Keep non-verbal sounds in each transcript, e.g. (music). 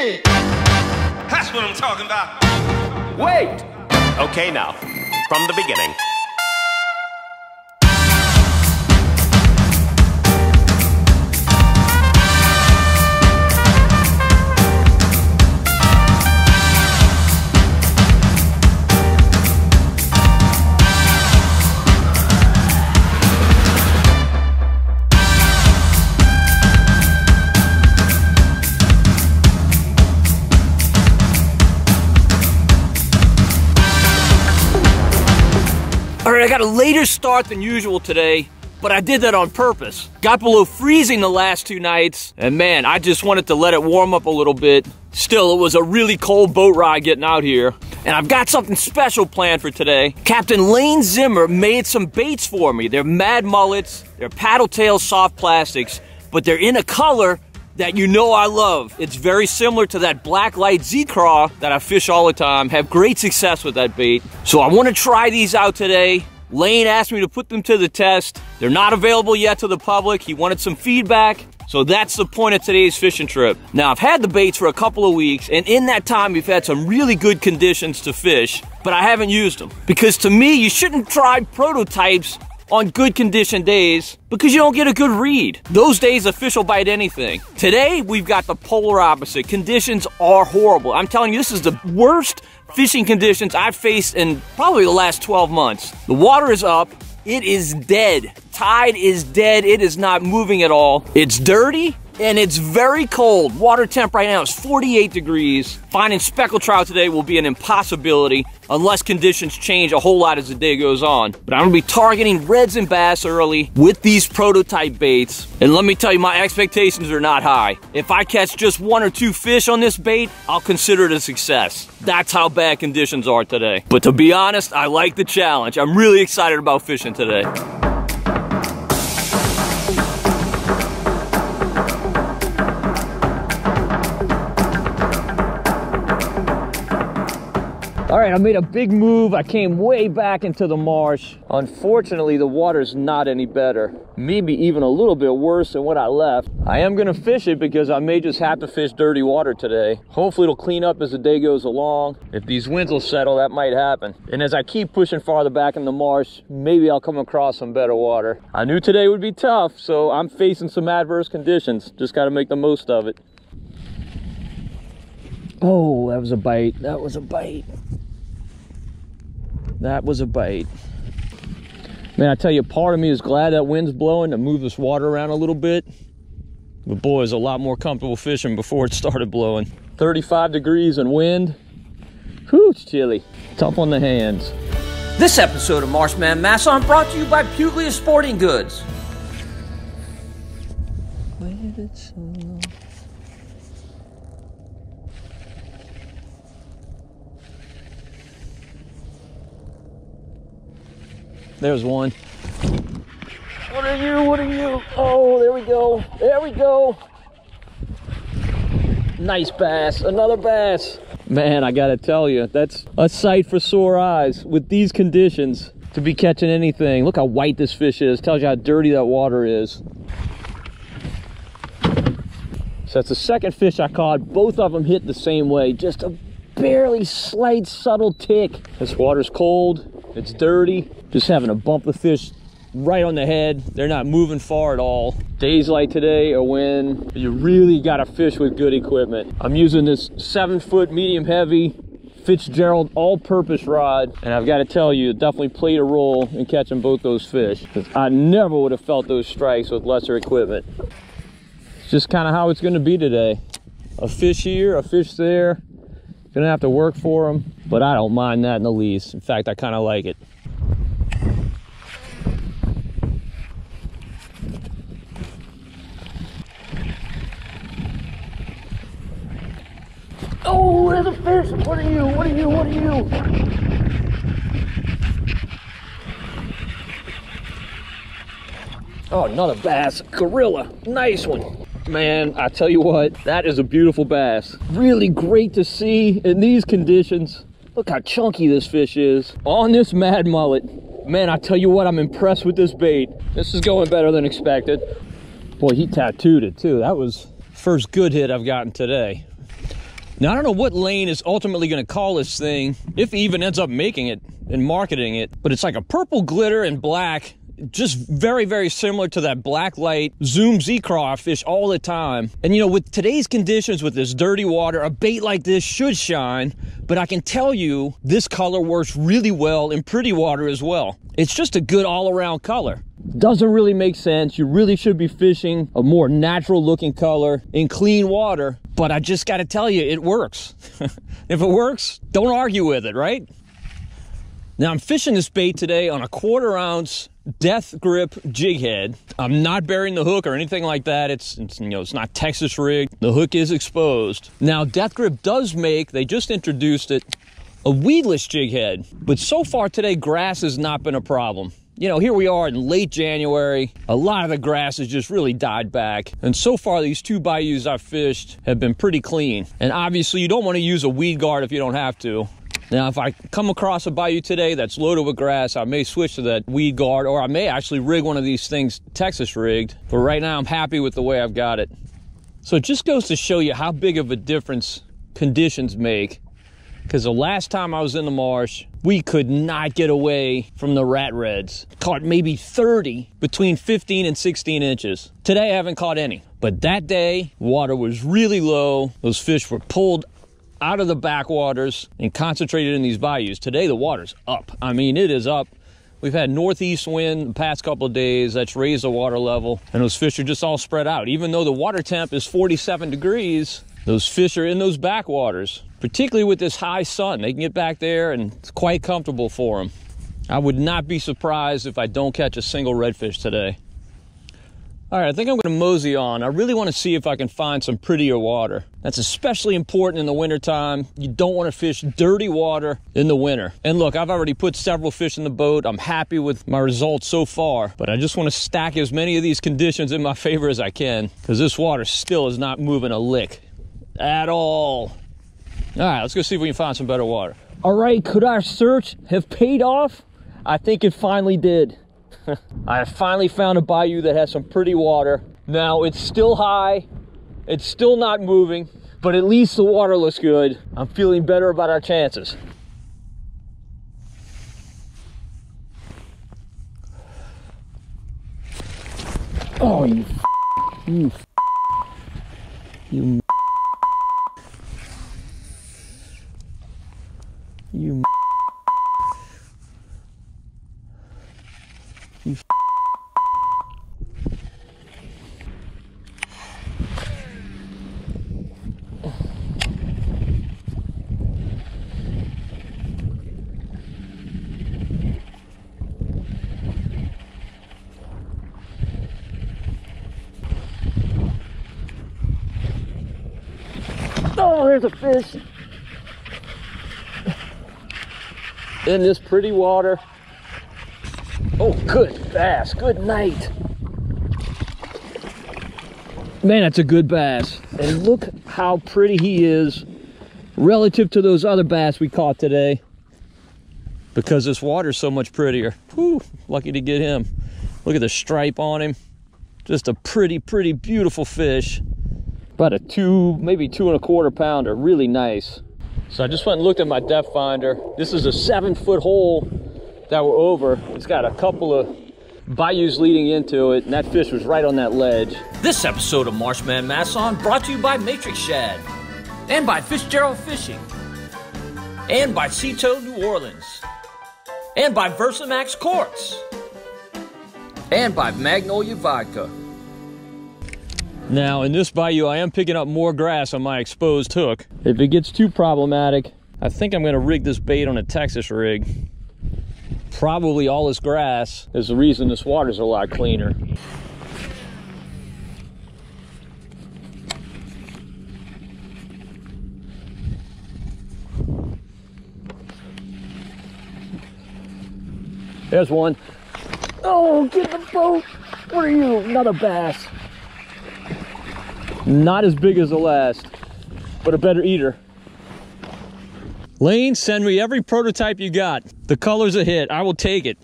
it. That's what I'm talking about. Wait! Okay, now, from the beginning. I got a later start than usual today, but I did that on purpose. Got below freezing the last two nights, and man, I just wanted to let it warm up a little bit. Still, it was a really cold boat ride getting out here. And I've got something special planned for today. Captain Lane Zimmer made some baits for me. They're mad mullets, they're paddle tail soft plastics, but they're in a color that you know I love. It's very similar to that black light Z-Craw that I fish all the time. Have great success with that bait. So I want to try these out today. Lane asked me to put them to the test. They're not available yet to the public. He wanted some feedback. So that's the point of today's fishing trip. Now, I've had the baits for a couple of weeks, and in that time, we've had some really good conditions to fish, but I haven't used them. Because to me, you shouldn't try prototypes on good condition days because you don't get a good read. Those days a fish will bite anything. Today, we've got the polar opposite. Conditions are horrible. I'm telling you, this is the worst fishing conditions I've faced in probably the last 12 months. The water is up. It is dead. Tide is dead. It is not moving at all. It's dirty and it's very cold. Water temp right now is 48 degrees. Finding speckled trout today will be an impossibility unless conditions change a whole lot as the day goes on. But I'm gonna be targeting reds and bass early with these prototype baits. And let me tell you, my expectations are not high. If I catch just one or two fish on this bait, I'll consider it a success. That's how bad conditions are today. But to be honest, I like the challenge. I'm really excited about fishing today. All right, I made a big move. I came way back into the marsh. Unfortunately, the water's not any better. Maybe even a little bit worse than what I left. I am gonna fish it because I may just have to fish dirty water today. Hopefully it'll clean up as the day goes along. If these winds will settle, that might happen. And as I keep pushing farther back in the marsh, maybe I'll come across some better water. I knew today would be tough, so I'm facing some adverse conditions. Just gotta make the most of it. Oh, that was a bite. That was a bite. That was a bite. Man, I tell you, part of me is glad that wind's blowing to move this water around a little bit. But boy, it's a lot more comfortable fishing before it started blowing. 35 degrees and wind. Whew, it's chilly. Tough on the hands. This episode of Marshman Masson brought to you by Puglia Sporting Goods. There's one. What are you? What are you? Oh, there we go. There we go. Nice bass. Another bass. Man, I gotta tell you, that's a sight for sore eyes with these conditions to be catching anything. Look how white this fish is. Tells you how dirty that water is. So that's the second fish I caught. Both of them hit the same way. Just a barely slight subtle tick. This water's cold. It's dirty. Just having to bump the fish right on the head. They're not moving far at all. Days like today are when you really got to fish with good equipment. I'm using this seven foot medium heavy Fitzgerald all-purpose rod and I've got to tell you it definitely played a role in catching both those fish I never would have felt those strikes with lesser equipment. It's just kind of how it's going to be today. A fish here, a fish there. Gonna have to work for them, but I don't mind that in the least. In fact, I kind of like it. Oh, there's a fish! What are you? What are you? What are you? Oh, another bass. Gorilla. Nice one. Man, I tell you what, that is a beautiful bass. Really great to see in these conditions. Look how chunky this fish is. On this mad mullet. Man, I tell you what, I'm impressed with this bait. This is going better than expected. Boy, he tattooed it too. That was first good hit I've gotten today. Now, I don't know what Lane is ultimately going to call this thing, if he even ends up making it and marketing it, but it's like a purple glitter and black just very, very similar to that black light Zoom Z-Craw I fish all the time. And you know, with today's conditions, with this dirty water, a bait like this should shine, but I can tell you this color works really well in pretty water as well. It's just a good all around color. Doesn't really make sense. You really should be fishing a more natural looking color in clean water, but I just gotta tell you, it works. (laughs) if it works, don't argue with it, right? Now I'm fishing this bait today on a quarter ounce death grip jig head. I'm not burying the hook or anything like that. It's, it's, you know it's not Texas rigged. The hook is exposed. Now death grip does make, they just introduced it, a weedless jig head. But so far today, grass has not been a problem. You know, here we are in late January. A lot of the grass has just really died back. And so far, these two bayous I've fished have been pretty clean. And obviously, you don't want to use a weed guard if you don't have to. Now, if I come across a bayou today that's loaded with grass, I may switch to that weed guard, or I may actually rig one of these things Texas rigged. But right now, I'm happy with the way I've got it. So it just goes to show you how big of a difference conditions make. Because the last time I was in the marsh, we could not get away from the rat reds. Caught maybe 30 between 15 and 16 inches. Today I haven't caught any. But that day, water was really low. Those fish were pulled out of the backwaters and concentrated in these bayous. Today, the water's up. I mean, it is up. We've had northeast wind the past couple of days that's raised the water level, and those fish are just all spread out. Even though the water temp is 47 degrees, those fish are in those backwaters, particularly with this high sun. They can get back there, and it's quite comfortable for them. I would not be surprised if I don't catch a single redfish today. All right, I think I'm going to mosey on. I really want to see if I can find some prettier water. That's especially important in the wintertime. You don't want to fish dirty water in the winter. And look, I've already put several fish in the boat. I'm happy with my results so far, but I just want to stack as many of these conditions in my favor as I can because this water still is not moving a lick at all. All right, let's go see if we can find some better water. All right, could our search have paid off? I think it finally did. (laughs) I finally found a bayou that has some pretty water. Now it's still high, it's still not moving, but at least the water looks good. I'm feeling better about our chances. Oh, you you you You Oh, there's a fish. In this pretty water. Oh, good bass. Good night. Man, that's a good bass. And look how pretty he is relative to those other bass we caught today. Because this water's so much prettier. Whew, lucky to get him. Look at the stripe on him. Just a pretty, pretty beautiful fish. About a two, maybe two and a quarter pounder. Really nice. So I just went and looked at my depth finder. This is a seven foot hole that we're over. It's got a couple of bayous leading into it, and that fish was right on that ledge. This episode of Marshman Masson brought to you by Matrix Shad, and by Fitzgerald Fishing, and by Sea Tow New Orleans, and by VersaMaxx Quartz, and by Magnolia Vodka. Now, in this bayou, I am picking up more grass on my exposed hook. If it gets too problematic, I think I'm gonna rig this bait on a Texas rig probably all this grass is the reason this water's a lot cleaner. There's one. Oh, get the boat. What are you? Another bass. Not as big as the last, but a better eater. Lane, send me every prototype you got. The color's a hit. I will take it.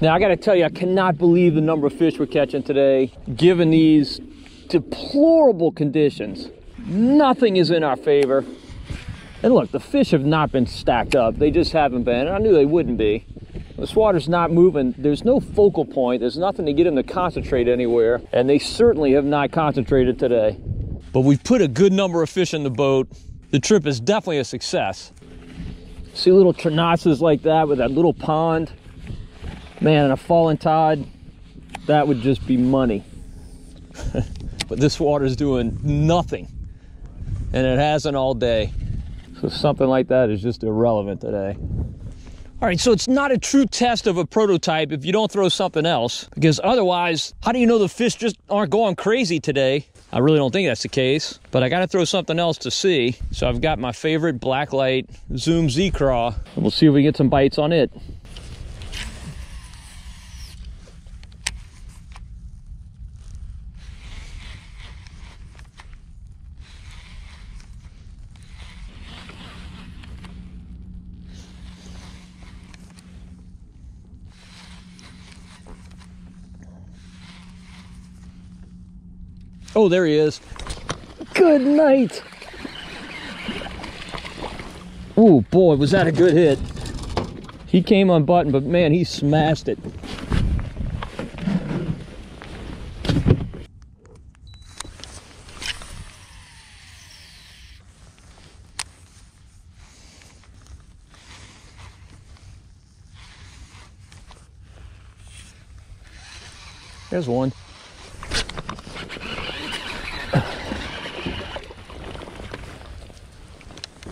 Now, I got to tell you, I cannot believe the number of fish we're catching today, given these deplorable conditions. Nothing is in our favor. And look, the fish have not been stacked up. They just haven't been. and I knew they wouldn't be. This water's not moving. There's no focal point. There's nothing to get them to concentrate anywhere. And they certainly have not concentrated today. But we've put a good number of fish in the boat. The trip is definitely a success. See little trenasses like that with that little pond. Man, and a falling tide, that would just be money. (laughs) but this water's doing nothing. And it hasn't all day. So something like that is just irrelevant today. All right, so it's not a true test of a prototype if you don't throw something else, because otherwise, how do you know the fish just aren't going crazy today? I really don't think that's the case, but I gotta throw something else to see. So I've got my favorite blacklight Zoom Z-Craw, we'll see if we get some bites on it. Oh, there he is. Good night. Oh boy, was that a good hit. He came unbuttoned, but man, he smashed it. There's one.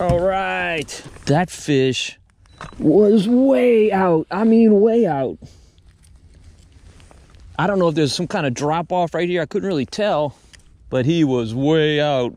All right. That fish was way out. I mean, way out. I don't know if there's some kind of drop off right here. I couldn't really tell, but he was way out.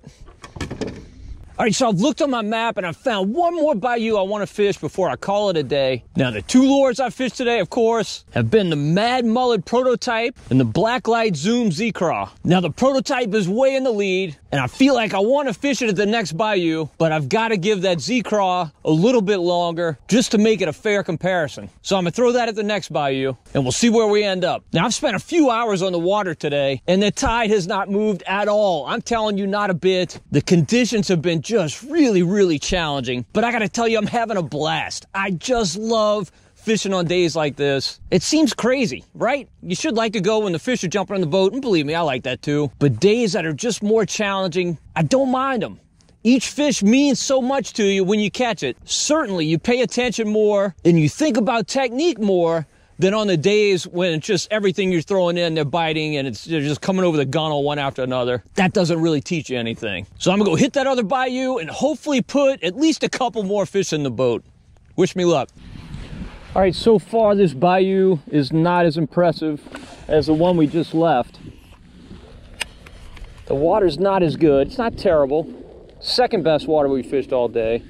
All right, so I've looked on my map and I found one more bayou I want to fish before I call it a day. Now, the two lures I fished today, of course, have been the Mad Mullet prototype and the Blacklight Zoom Z-Craw. Now, the prototype is way in the lead, and I feel like I want to fish it at the next bayou, but I've got to give that Z-Craw a little bit longer just to make it a fair comparison. So I'm going to throw that at the next bayou, and we'll see where we end up. Now, I've spent a few hours on the water today, and the tide has not moved at all. I'm telling you, not a bit. The conditions have been just really, really challenging. But I gotta tell you, I'm having a blast. I just love fishing on days like this. It seems crazy, right? You should like to go when the fish are jumping on the boat, and believe me, I like that too. But days that are just more challenging, I don't mind them. Each fish means so much to you when you catch it. Certainly, you pay attention more and you think about technique more than on the days when it's just everything you're throwing in, they're biting and it's they're just coming over the gunnel one after another. That doesn't really teach you anything. So I'm gonna go hit that other bayou and hopefully put at least a couple more fish in the boat. Wish me luck. All right, so far this bayou is not as impressive as the one we just left. The water's not as good. It's not terrible. Second best water we fished all day.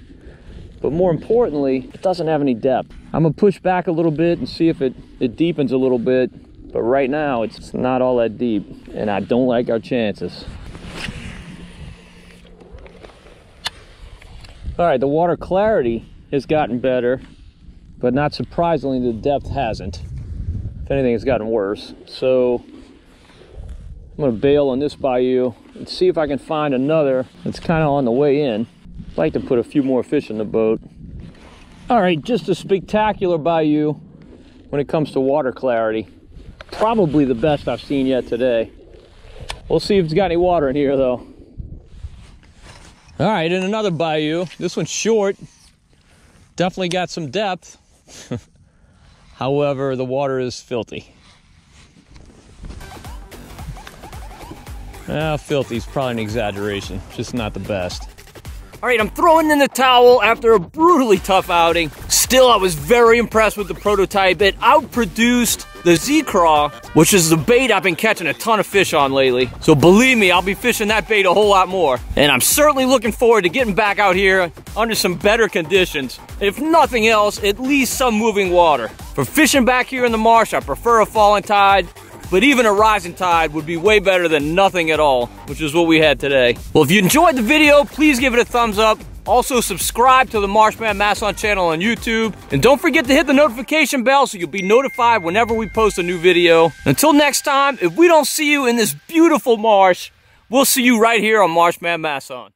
But more importantly, it doesn't have any depth. I'm gonna push back a little bit and see if it, it deepens a little bit. But right now, it's not all that deep. And I don't like our chances. All right, the water clarity has gotten better, but not surprisingly, the depth hasn't. If anything, it's gotten worse. So I'm gonna bail on this bayou and see if I can find another that's kind of on the way in. I'd like to put a few more fish in the boat. All right, just a spectacular bayou when it comes to water clarity. Probably the best I've seen yet today. We'll see if it's got any water in here though. All right, in another bayou. This one's short. Definitely got some depth. (laughs) However, the water is filthy. Ah, well, filthy is probably an exaggeration. Just not the best. All right, I'm throwing in the towel after a brutally tough outing. Still, I was very impressed with the prototype. It outproduced the Z-Craw, which is the bait I've been catching a ton of fish on lately. So believe me, I'll be fishing that bait a whole lot more. And I'm certainly looking forward to getting back out here under some better conditions. If nothing else, at least some moving water. For fishing back here in the marsh, I prefer a falling tide but even a rising tide would be way better than nothing at all, which is what we had today. Well, if you enjoyed the video, please give it a thumbs up. Also, subscribe to the Marshman Masson channel on YouTube. And don't forget to hit the notification bell so you'll be notified whenever we post a new video. Until next time, if we don't see you in this beautiful marsh, we'll see you right here on Marshman Masson.